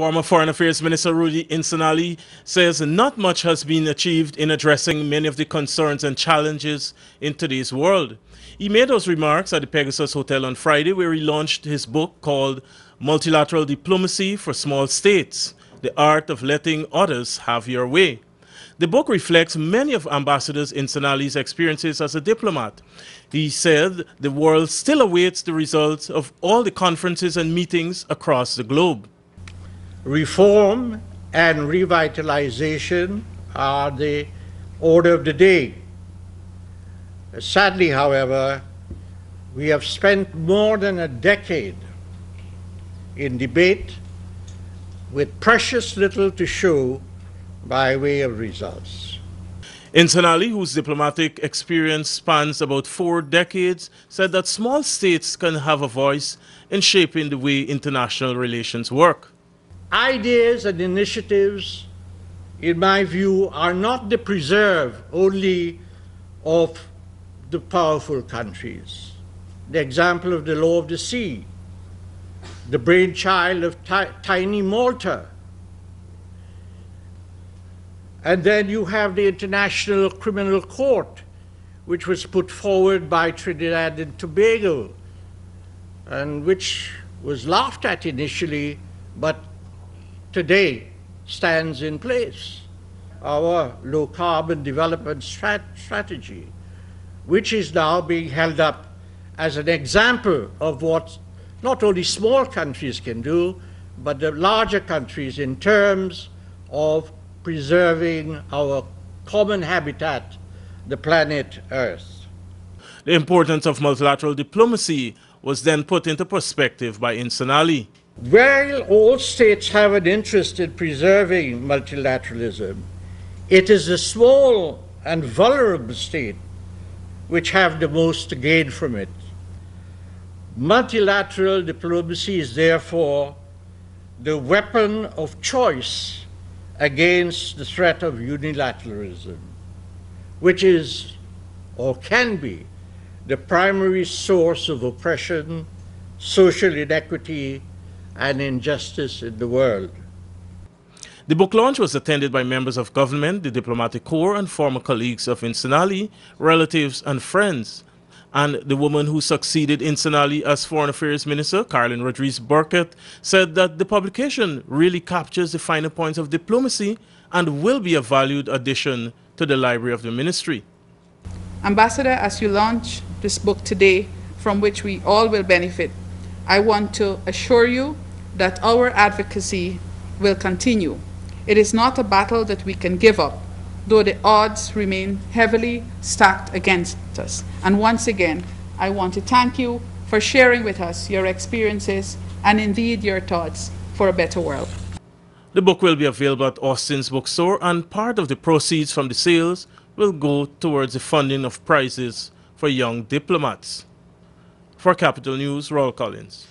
Former Foreign Affairs Minister Rudy Insanally says not much has been achieved in addressing many of the concerns and challenges in today's world. He made those remarks at the Pegasus Hotel on Friday where he launched his book called Multilateral Diplomacy for Small States, The Art of Letting Others Have Your Way. The book reflects many of Ambassador Insanally's experiences as a diplomat. He said the world still awaits the results of all the conferences and meetings across the globe. Reform and revitalization are the order of the day. Sadly, however, we have spent more than a decade in debate with precious little to show by way of results. Insanally, whose diplomatic experience spans about four decades, said that small states can have a voice in shaping the way international relations work. Ideas and initiatives, in my view, are not the preserve only of the powerful countries. The example of the law of the sea, the brainchild of tiny Malta, and then you have the International Criminal Court, which was put forward by Trinidad and Tobago, and which was laughed at initially, but today stands in place. Our low carbon development strat strategy, which is now being held up as an example of what not only small countries can do, but the larger countries in terms of preserving our common habitat, the planet Earth. The importance of multilateral diplomacy was then put into perspective by Insanally. While all states have an interest in preserving multilateralism, it is the small and vulnerable states which have the most to gain from it. Multilateral diplomacy is therefore the weapon of choice against the threat of unilateralism, which is or can be the primary source of oppression, social inequity, and injustice in the world. The book launch was attended by members of government, the diplomatic corps, and former colleagues of Insanally, relatives, and friends and the woman who succeeded Insanally as Foreign Affairs Minister, Carolyn Rodrigues Birkett, said that the publication really captures the finer points of diplomacy and will be a valued addition to the library of the ministry. Ambassador, as you launch this book today, from which we all will benefit, I want to assure you that our advocacy will continue. It is not a battle that we can give up though the odds remain heavily stacked against us. And once again, I want to thank you for sharing with us your experiences and indeed your thoughts for a better world. The book will be available at Austin's bookstore, and part of the proceeds from the sales will go towards the funding of prizes for young diplomats. For Capital News, Raul Collins.